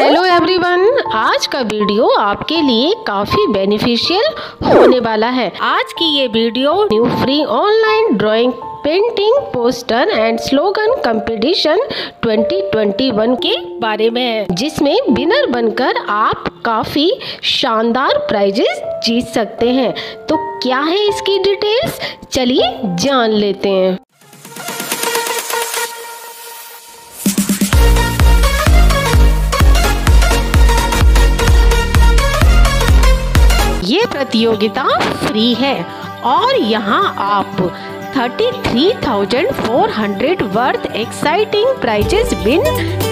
Hello everyone आज का video आपके लिए काफ़ी बेनिफिशियल होने वाला है। आज की ये video new free online drawing painting poster and slogan competition 2021 के बारे में है, जिसमें विनर बनकर आप काफ़ी शानदार प्राइजेस जीत सकते हैं। तो क्या है इसकी डिटेल्स चलिए जान लेते हैं। प्रतियोगिता फ्री है। और यहाँ आप 33,400 वर्थ एक्साइटिंग प्राइजेस विन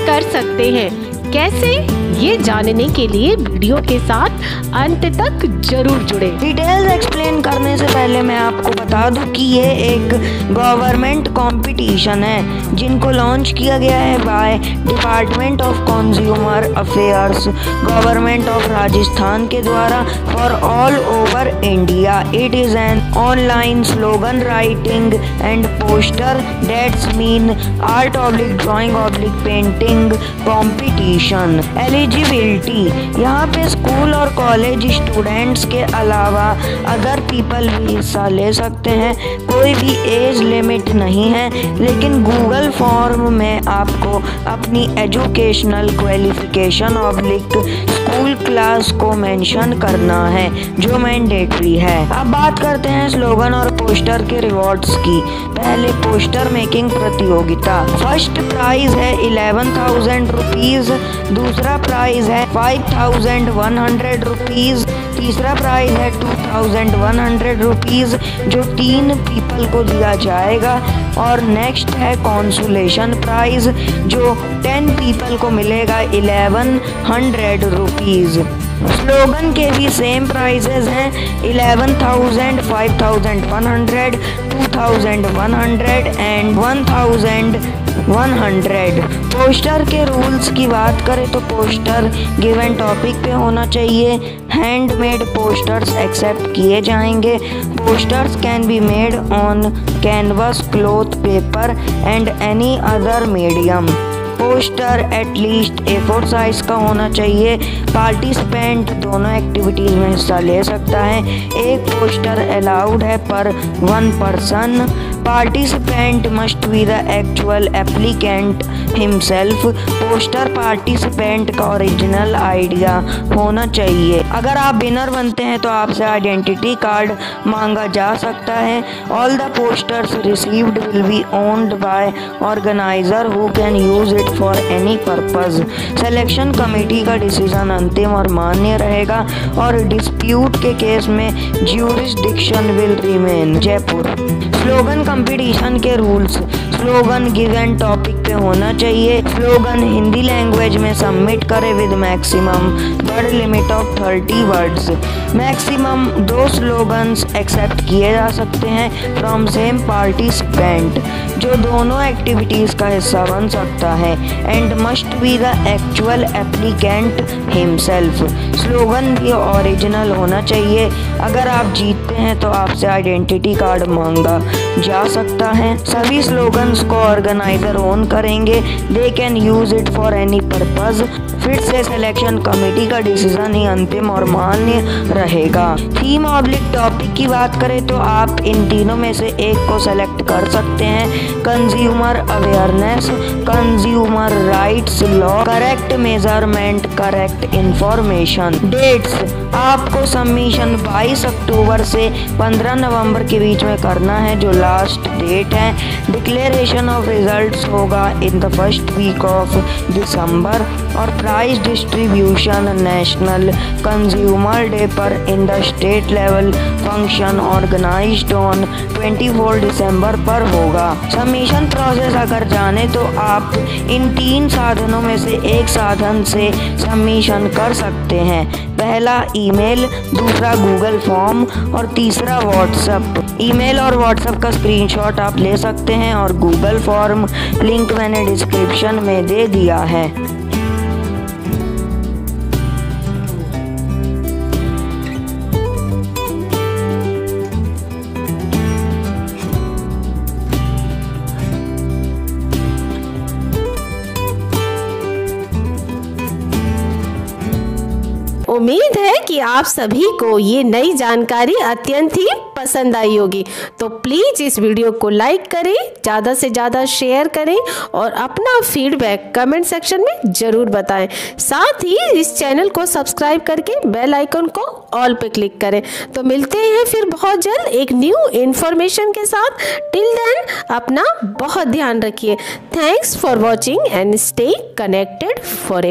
कर सकते हैं। कैसे? ये जानने के लिए वीडियो के साथ अंत तक ज़रूर जुड़े। डिटेल्स एक्सप्लेन करने से पहले मैं आपको बता दूँ कि ये एक गवर्नमेंट कंपटीशन है, जिनको लॉन्च किया गया है by department of consumer affairs government of Rajasthan के द्वारा for all over India it is an online slogan writing and poster that's mean art oblique drawing oblique painting competition eligibility eligibility यहाँ पे school और college students के अलावा other people भी हिस्सा ले सकते हैं, कोई भी एज लिमिट नहीं है, लेकिन गूगल फॉर्म में आपको अपनी educational qualification oblique school class को मेंशन करना है, जो मैंडेटरी है। अब बात करते हैं स्लोगन और पोस्टर के रिवॉर्ड्स की। पहले पोस्टर मेकिंग प्रतियोगिता। फ़र्स्ट प्राइज है इलेवन थाउज़ेंड रुपीज़ दूसरा प्राइज है five thousand one hundred rupees तीसरा प्राइज है two thousand one hundred rupees जो तीन पीपल को दिया जाएगा। और नेक्स्ट है कॉन्सुलेशन प्राइज जो टेन पीपल को मिलेगा इलेवन हंड्रेड रुपीज़ स्लोगन के भी सेम प्राइजेज हैं। Eleven thousand five thousand one hundred two thousand one hundred and one thousand one hundred poster के रूल्स की बात करें तो पोस्टर गिवन टॉपिक पे होना चाहिए। हैंडमेड पोस्टर्स एक्सेप्ट किए जाएँगे। Posters can be made on canvas cloth paper and any other medium poster at least A four size का होना चाहिए। पार्टिसिपेंट दोनों एक्टिविटीज़ में हिस्सा ले सकता है। एक पोस्टर अलाउड है per one person participant must be the actual applicant himself poster participant का ओरिजिनल आइडिया होना चाहिए। अगर आप विनर बनते हैं तो आपसे आइडेंटिटी कार्ड मांगा जा सकता है। All the posters received will be owned by organiser who can use it for any purpose selection committee का डिसीज़न अंतिम और मान्य रहेगा और डिस्प्यूट के केस में jurisdiction will remain Jaipur. Slogan competition के रूल्स स्लोगन गिवन टॉपिक पे होना चाहिए। स्लोगन हिंदी लैंग्वेज में सबमिट करें with maximum word limit of thirty words maximum दो स्लोगन्स एक्सेप्ट किए जा सकते हैं फ्रॉम सेम पार्टिसिपेंट जो दोनों एक्टिविटीज़ का हिस्सा बन सकता है। And must be the actual applicant himself slogan भी ओरिजिनल होना चाहिए। अगर आप जीतते हैं तो आपसे आइडेंटिटी कार्ड मांगा जा सकता है। सभी स्लोगन्स को ऑर्गेनाइजर ओन करेंगे। They can use it for any purpose फिर से सिलेक्शन कमेटी का डिसीज़न ही अंतिम और मान्य रहेगा। थीम ऑब्लिक टॉपिक की बात करें तो आप इन तीनों में से एक को सेलेक्ट कर सकते हैं। Consumer awareness consumer rights law correct measurement correct information dates आपको सबमिशन 22 अक्टूबर से 15 नवंबर के बीच में करना है, जो लास्ट डेट है. डिक्लेरेशन ऑफ़ रिजल्ट्स होगा in the first week of December और prize distribution national consumer day पर in the state level function organised on 24 December पर होगा. सबमिशन प्रोसेस अगर जाने तो आप इन तीन साधनों में से एक साधन से सबमिशन कर सकते हैं. पहला ईमेल दूसरा गूगल फॉर्म और तीसरा व्हाट्सएप ईमेल और व्हाट्सएप का स्क्रीनशॉट आप ले सकते हैं और गूगल फॉर्म लिंक मैंने डिस्क्रिप्शन में दे दिया है। उम्मीद है कि आप सभी को ये नई जानकारी अत्यंत ही पसंद आई होगी। तो प्लीज़ इस वीडियो को लाइक करें, ज़्यादा से ज़्यादा शेयर करें और अपना फीडबैक कमेंट सेक्शन में ज़रूर बताएँ। साथ ही इस चैनल को सब्सक्राइब करके बेल आइकन को ऑल पे क्लिक करें। तो मिलते हैं फिर बहुत जल्द एक न्यू इन्फॉर्मेशन के साथ। टिल देन अपना बहुत ध्यान रखिए। Thanks for watching and stay connected for